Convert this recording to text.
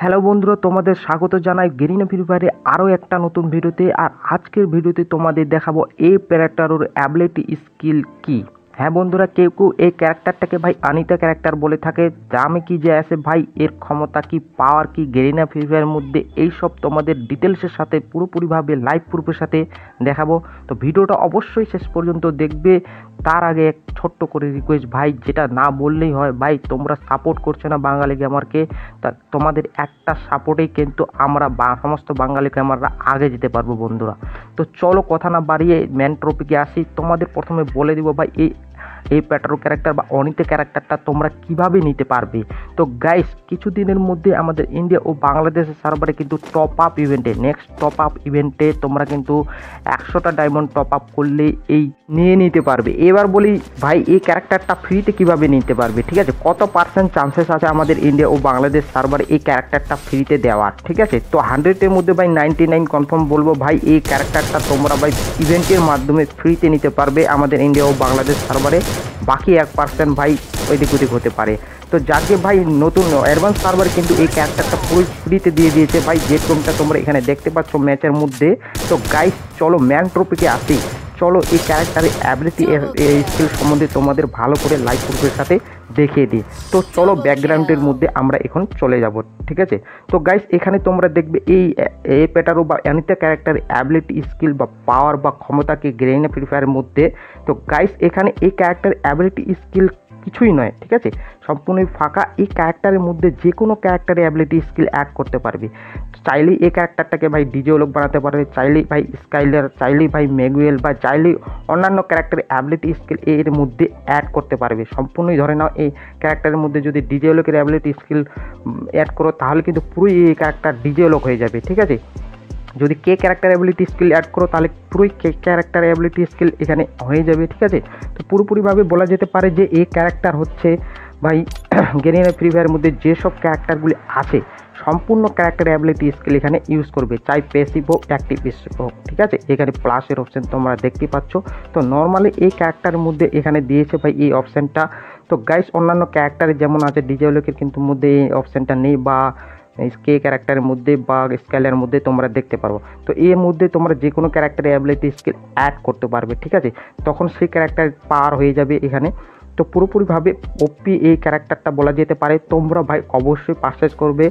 Hello বন্ধুরা, তোমাদের স্বাগত জানাই গেরিনা ফ্রি ফায়ারে আরও একটা নতুন ভিডিওতে। আর আজকের ভিডিওতে তোমাদের দেখাবো এই প্যারাক্টারের অ্যাবিলিটি স্কিল কি? হ্যাঁ বন্ধুরা, কেউ কেউ এই ক্যারেক্টারটাকে ভাই আনিতা ক্যারেক্টার বলে থাকে। দামে কি যে আছে ভাই, এর ক্ষমতা কি পাওয়ার কি, গেরিনা ফ্রি ফায়ারের মধ্যে এইসব তোমাদের ডিটেলসের সাথে পুরোপুরিভাবে লাইভ প্রুফের সাথে দেখাবো। তো ভিডিওটা অবশ্যই শেষ পর্যন্ত দেখবে। তার আগে এক ছোট্ট করে রিকোয়েস্ট ভাই, যেটা না বললেই হয় ভাই, তোমরা সাপোর্ট করছ না বাঙালি গেমারকে তা তোমাদের একটা সাপোর্টেই কিন্তু আমরা সমস্ত বাঙালি গেমাররা আগে যেতে পারব বন্ধুরা। তো চলো কথা না বাড়িয়ে ম্যান ট্রপিকে আসি। তোমাদের প্রথমে বলে দিব ভাই, এই এই প্যাটারো ক্যারেক্টার বা অনিতে ক্যারেক্টারটা তোমরা কীভাবে নিতে পারবে? তো গাইস কিছুদিনের মধ্যে আমাদের ইন্ডিয়া ও বাংলাদেশের সার্ভারে কিন্তু টপ আপ ইভেন্টে নেক্সট টপ আপ ইভেন্টে তোমরা কিন্তু একশোটা ডায়মন্ড টপ আপ করলে এই নিয়ে নিতে পারবে। এবার বলি, ভাই, এই ক্যারেক্টারটা ফ্রিতে কীভাবে নিতে পারবে? ঠিক আছে? কত পার্সেন্ট চান্সেস আছে আমাদের ইন্ডিয়া ও বাংলাদেশ সার্ভারে এই ক্যারেক্টারটা ফ্রিতে দেওয়ার? ঠিক আছে? তো হান্ড্রেডের মধ্যে ভাই নাইনটি নাইন কনফার্ম বলব, ভাই, এই ক্যারেক্টারটা তোমরা ভাই ইভেন্টের মাধ্যমে ফ্রিতে নিতে পারবে আমাদের ইন্ডিয়া ও বাংলাদেশ সার্ভারে বাকি এক পার্সেন্ট ভাই ওইদিক ওদিক হতে পারে। তো যাকে ভাই নতুন অ্যাডভান্স সার্ভার কিন্তু এই ক্যারেক্টারটা পুরো ফ্রিতে দিয়ে দিয়েছে ভাই, যে রুমটা তোমরা এখানে দেখতে পাচ্ছ ম্যাচের মধ্যে। তো গাইস চলো ম্যান ট্রফিকে আসি। চলো এই ক্যারেক্টারের অ্যাবিলিটি স্কিল সম্বন্ধে তোমাদের ভালো করে লাইভ প্রুফের সাথে দেখিয়ে দিই। তো চলো ব্যাকগ্রাউন্ডের মধ্যে আমরা এখন চলে যাব ঠিক আছে? তো গাইস এখানে তোমরা দেখবে এই এ প্যাটারো বা অ্যানিতা ক্যারেক্টার অ্যাবিলিটি স্কিল বা পাওয়ার বা ক্ষমতাকে গ্রেনে ফ্রি ফায়ারের মধ্যে। তো গাইস এখানে এই ক্যারেক্টার অ্যাবিলিটি স্কিল কিছুই নয়, ঠিক আছে? সম্পূর্ণই ফাঁকা। এই ক্যারেক্টারের মধ্যে যে কোনো ক্যারেক্টারে অ্যাবিলিটি স্কিল অ্যাড করতে পারবি। চাইলেই এই ক্যারেক্টারটাকে ভাই ডিজে লোক বানাতে পারবে, চাইলেই ভাই স্কাইলার চাইলেই ভাই মেগুয়েল বা চাইলেই অন্যান্য ক্যারেক্টারের অ্যাবিলিটি স্কিল এর মধ্যে অ্যাড করতে পারবে। সম্পূর্ণই ধরে নাও, এই ক্যারেক্টারের মধ্যে যদি ডিজে লোকের অ্যাবিলিটি স্কিল অ্যাড করো, তাহলে কিন্তু পুরোই এই ক্যারেক্টার ডিজে লোক হয়ে যাবে, ঠিক আছে? যদি K character ability skill add করো, তাহলে পুরোই কে ক্যারেক্টার অ্যাবিলিটি স্কিল এখানে হয়ে যাবে, ঠিক আছে? তো পুরোপুরিভাবে বলা যেতে পারে যে এই ক্যারেক্টার হচ্ছে ভাই গেরিনা ফ্রি ফায়ারের মধ্যে যেসব ক্যারেক্টারগুলি আছে, সম্পূর্ণ ক্যারেক্টার অ্যাবিলিটি স্কিল এখানে ইউজ করবে, চাই প্যাসিভ হোক অ্যাক্টিভ হোক, ঠিক আছে? এখানে প্লাসের অপশান তোমরা দেখতে পাচ্ছ। তো নর্মালি এই ক্যারেক্টারের মধ্যে এখানে দিয়েছে ভাই এই অপশানটা তো গাইস অন্যান্য ক্যারেক্টারে যেমন আছে ডিজে লোকের কিন্তু মধ্যে এই অপশানটা নেই, বা কে ক্যারেক্টারের মধ্যে বা স্কেলের মধ্যে তোমরা দেখতে পারব তো এর মধ্যে তোমরা যে কোনো ক্যারেক্টারের অ্যাবিলিটি স্কিল অ্যাড করতে পারবে, ঠিক আছে? তখন সেই ক্যারেক্টার পার হয়ে যাবে এখানে। তো পুরোপুরিভাবে ওপি এই ক্যারেক্টারটা বলা যেতে পারে। তোমরা ভাই অবশ্যই পারচেস করবে।